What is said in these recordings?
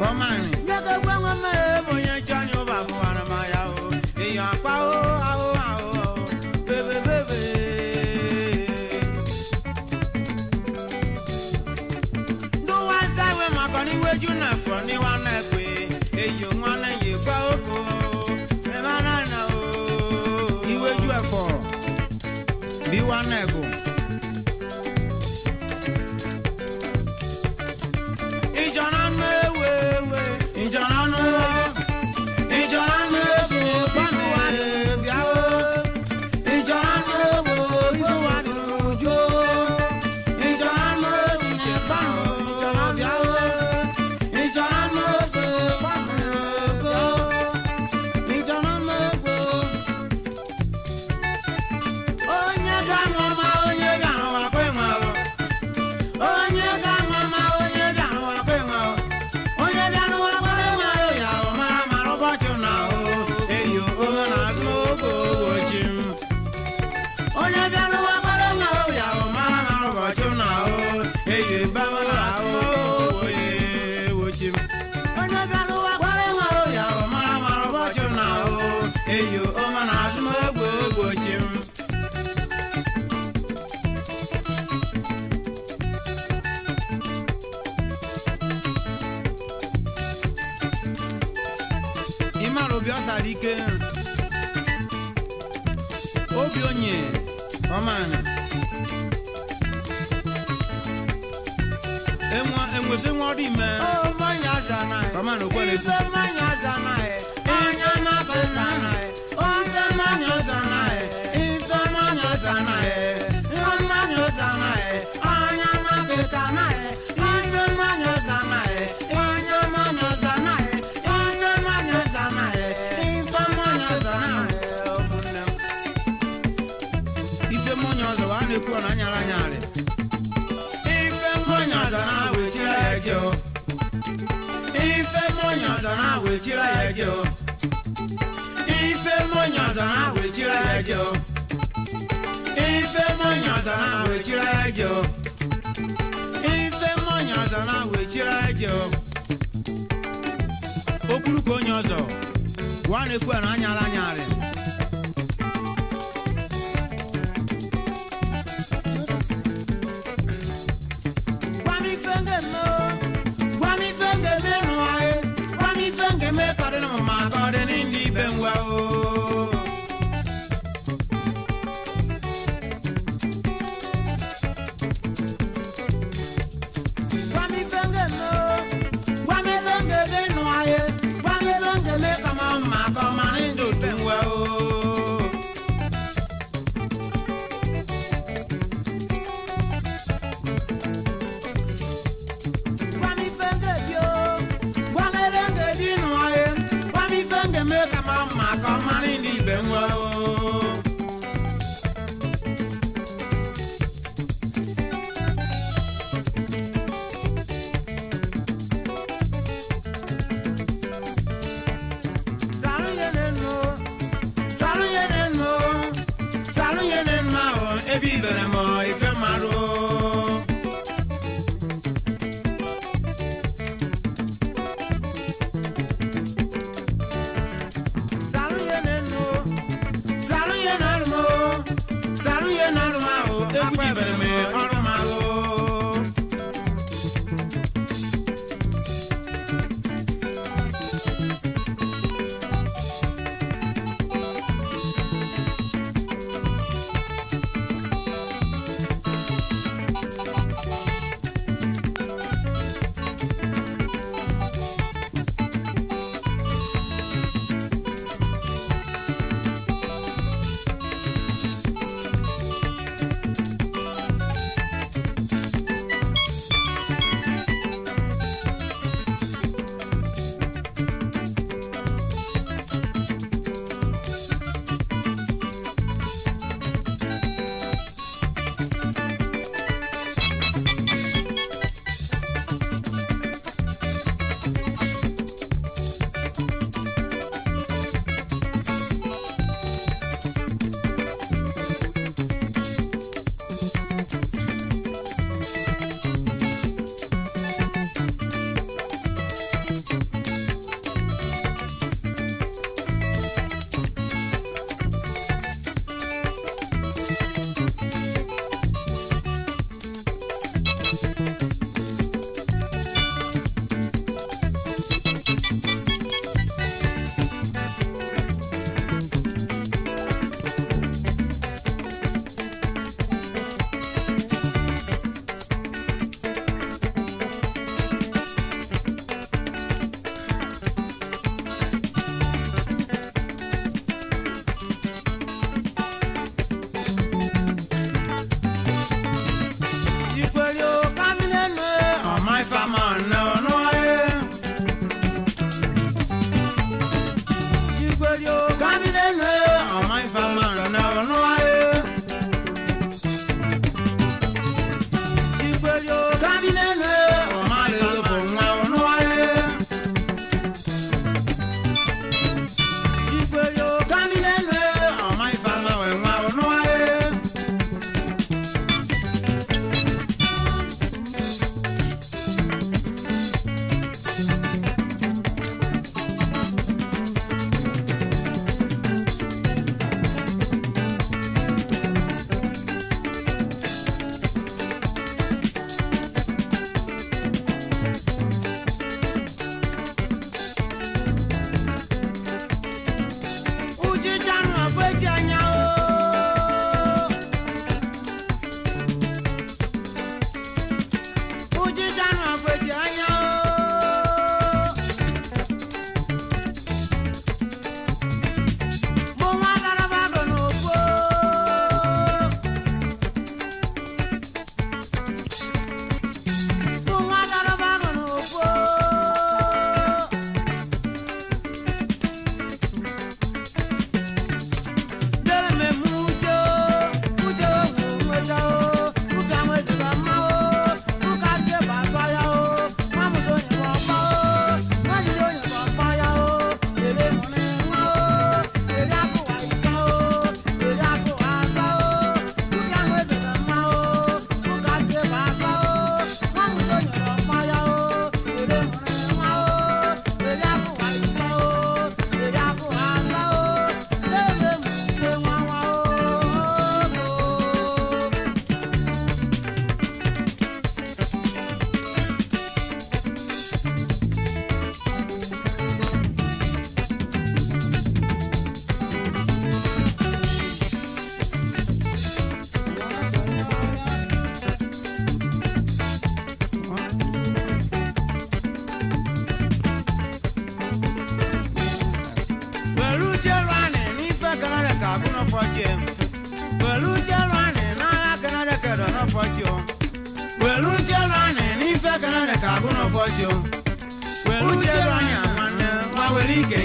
kọ́ máa rìn. gbẹ́gbẹ́ gbẹ́ mo yẹn jọ ni ó bá fún wa máa yá o èèyàn àpá o àwọ àwọ bébébébé. dúwá sáwẹ́ màkàn níwájú náà fọ̀ níwá náà pé èyí wọn náà yẹ gbá òkò o. ìwéjú ẹ̀fọ́ bí wá náà kò. obi ọsara ike Oh, onye ọmana wechira ife mmụnye ọzọ ha wechira ya gị ife mmụnye ọzọ ha wechira ya gị ife mmụnye ọzọ ha wechira ya gị o okwuru ka onye ọzọ gwa na-ekwu a na anyala anyarị remember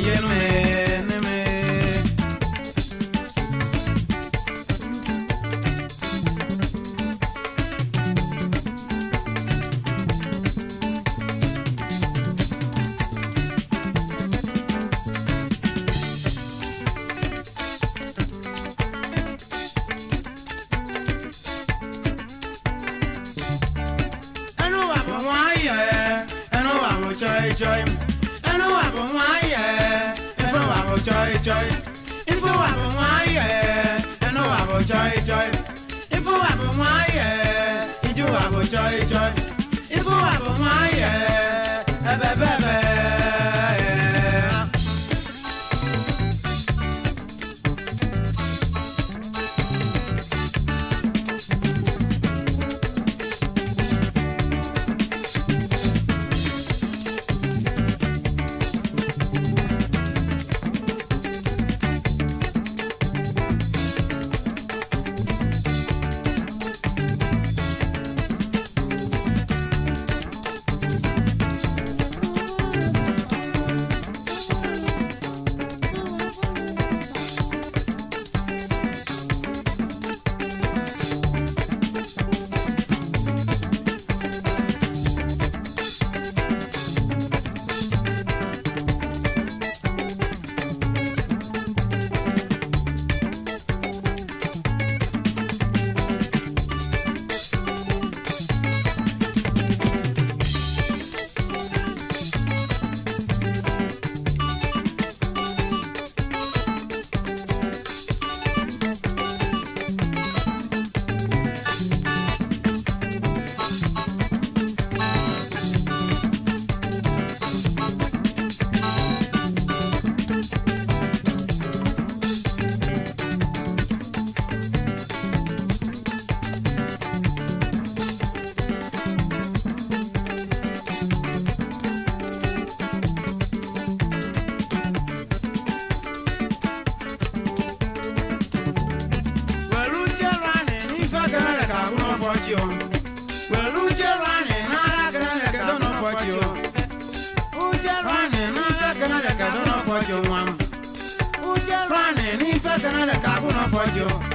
Yeah, lleno àbò jọ ìjọ ìfún àbò wọn ayẹ ìjú àbò jọ ìjọ ìfún. fortune. Well, Uche running, not like I don't know fortune. Uche running, not running, I don't know what fortune. Uche running, if I can't like I don't know what you're fortune.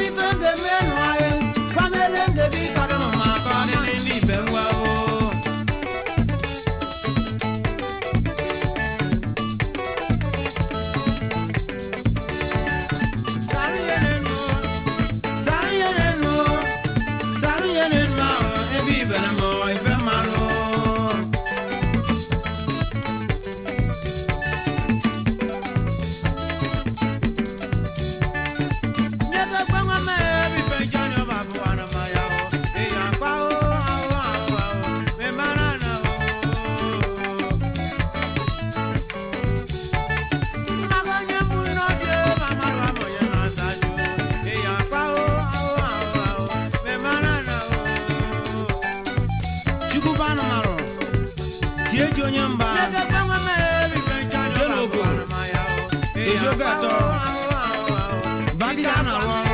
river No.